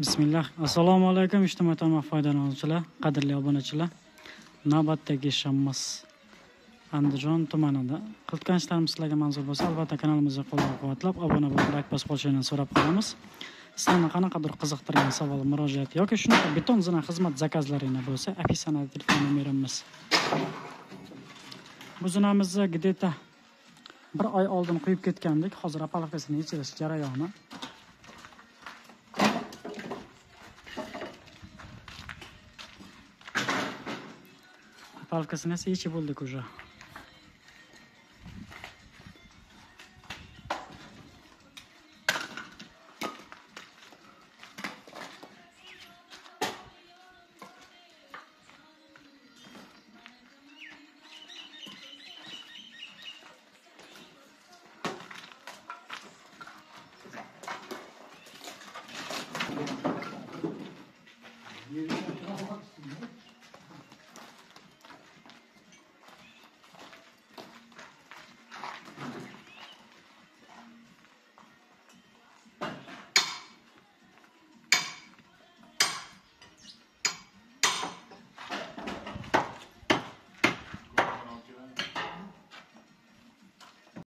bismillah. Assalomu alaykum ijtimoiy tarmoq foydalanuvchilar qadrli obunachilar. Navbatdagi shammas andijon tumanida qilayotgan ishlarimiz sizlarga manzur bo'lsa albatta kanalimizga qo'llab quvvatlab obuna bo'lib lak bosib qo'yishingizni so'rab qolamiz. Sizlarni qanaqadir qiziqtirgan savol murojaat yoki shunaqa beton zina xizmat zakazlaringlar bo'lsa описанияda telefon nomerimiz bu zinamizni где то bir oy oldin quyib ketgandik. Hozir opalovkasini yechirish jarayoni palka se ne sviči, bol dekuža.